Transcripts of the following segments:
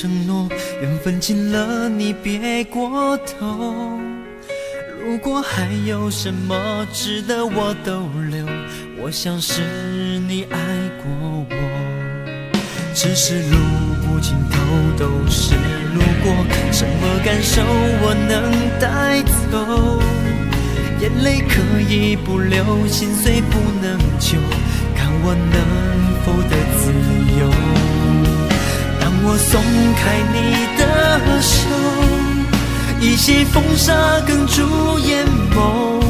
承诺缘分尽了，你别过头。如果还有什么值得我逗留，我想是你爱过我。只是路不尽头都是路过，什么感受我能带走？眼泪可以不流，心碎不能救，看我能否得自由。开你的手。一些风沙哽住眼眸，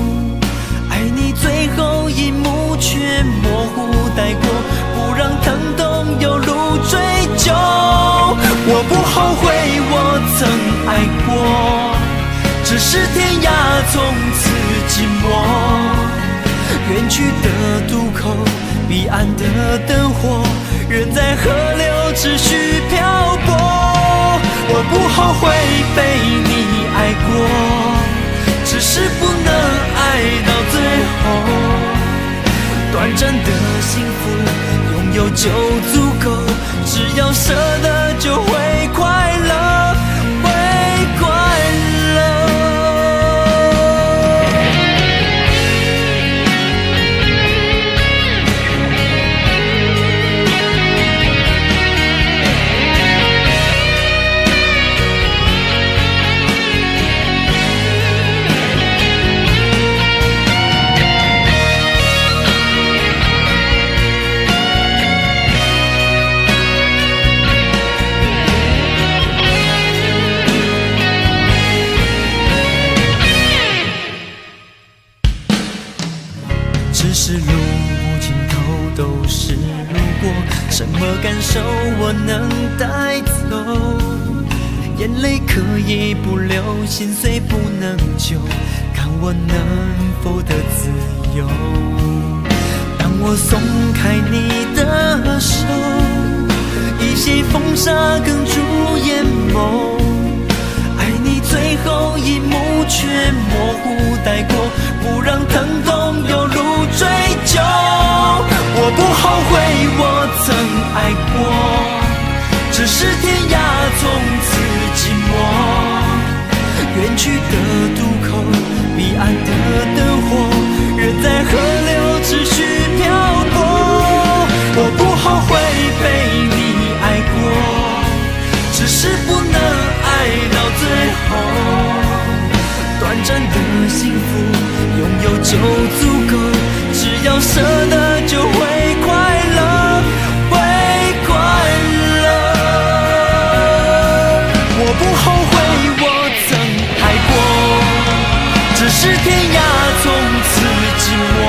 爱你最后一幕却模糊带过，不让疼痛有路追究。我不后悔我曾爱过，只是天涯从此寂寞。远去的渡口，彼岸的灯火，人在河流持续漂。后悔被你。爱过，只是不能爱到最后。短暂的幸福，拥有就足过什么感受我能带走，眼泪可以不流，心碎不能救，看我能否得自由。当我松开你的手，一些风沙哽住眼眸，爱你最后一幕却模糊带过，不让只是天涯从此寂寞，远去的渡口，彼岸的灯火，人在河流持续漂泊。我不后悔被你爱过，只是不能爱到最后。短暂的幸福，拥有就足够，只要舍得是天涯从此寂寞。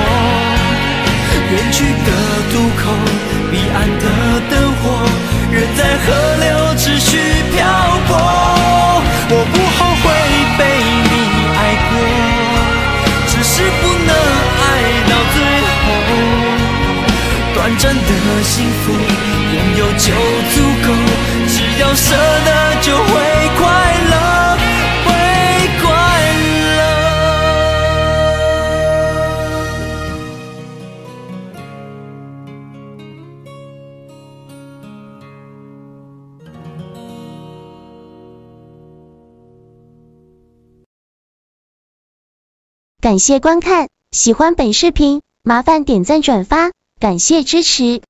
远去的渡口，彼岸的灯火，人在河流持续漂泊。我不后悔被你爱过，只是不能爱到最后。短暂的幸福，拥有就足够，只要感谢观看，喜欢本视频，麻烦点赞转发，感谢支持。